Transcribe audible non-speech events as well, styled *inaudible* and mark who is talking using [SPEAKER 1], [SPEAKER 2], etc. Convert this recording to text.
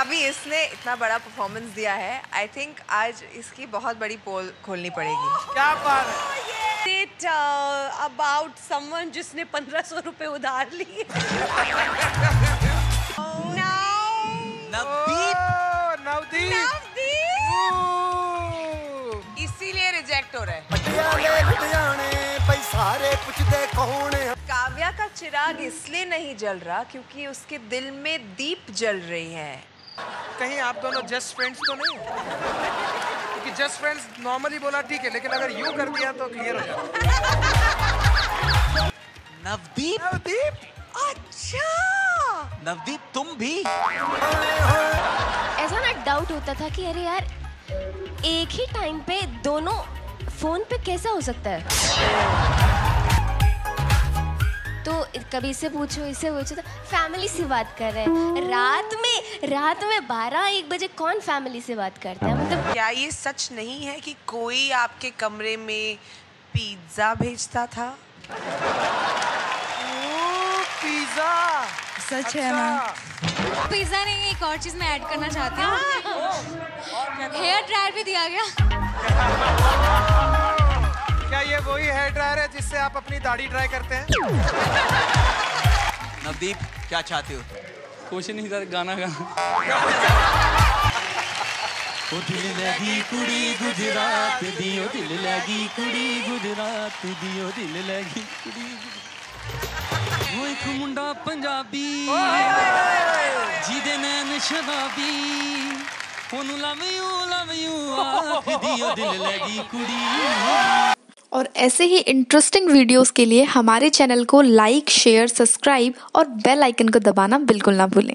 [SPEAKER 1] कभी इसने इतना बड़ा परफॉर्मेंस दिया है आई थिंक आज इसकी बहुत बड़ी पोल खोलनी पड़ेगी।
[SPEAKER 2] क्या बात है।
[SPEAKER 3] It uh, about someone जिसने 1500 रुपए उधार ली *laughs*
[SPEAKER 4] नवदीप।
[SPEAKER 1] इसीलिए रिजेक्ट हो रहा है? काव्या का चिराग इसलिए नहीं जल रहा क्योंकि उसके दिल में दीप जल रही है।
[SPEAKER 2] कहीं आप दोनों जस्ट फ्रेंड्स तो नहीं क्योंकि जस्ट फ्रेंड्स नॉर्मली बोला ठीक है लेकिन अगर यूँ कर दिया तो क्लियर हो जाता
[SPEAKER 4] नवदीप?
[SPEAKER 2] नवदीप?
[SPEAKER 1] अच्छा!
[SPEAKER 4] नवदीप तुम भी?
[SPEAKER 5] ऐसा ना डाउट होता था कि अरे यार एक ही टाइम पे दोनों फ़ोन पे कैसा हो सकता है? कभी इसे पूछो इसे पूछो तो फैमिली से बात कर रहे हैं। रात में रात में बारह एक बजे कौन फैमिली से बात करता है? मतलब
[SPEAKER 1] क्या ये सच नहीं है कि कोई आपके कमरे में पिज्जा भेजता था?
[SPEAKER 2] पिज्जा
[SPEAKER 6] सच है मैम पिज़्ज़ा नहीं एक और चीज़ मैं ऐड करना चाहती हूँ। हेयर ड्रायर भी दिया गया। *laughs*
[SPEAKER 2] से आप अपनी दाढ़ी ट्राई करते हैं?
[SPEAKER 4] नवदीप क्या चाहते हो?
[SPEAKER 7] कुछ नहीं सर गाना
[SPEAKER 8] गाना ओ दिल लगी कुड़ी गुजरात दी ओ दिल लगी कुड़ी गुजरात दी ओ दिल लगी कुड़ी मुंडा पंजाबी जिदे नैन शराबी ओनू लव यू लव यू आ दी ओ दिल लगी कुड़ी।
[SPEAKER 9] और ऐसे ही इंटरेस्टिंग वीडियोस के लिए हमारे चैनल को लाइक शेयर सब्सक्राइब और बेल आइकन को दबाना बिल्कुल ना भूलें।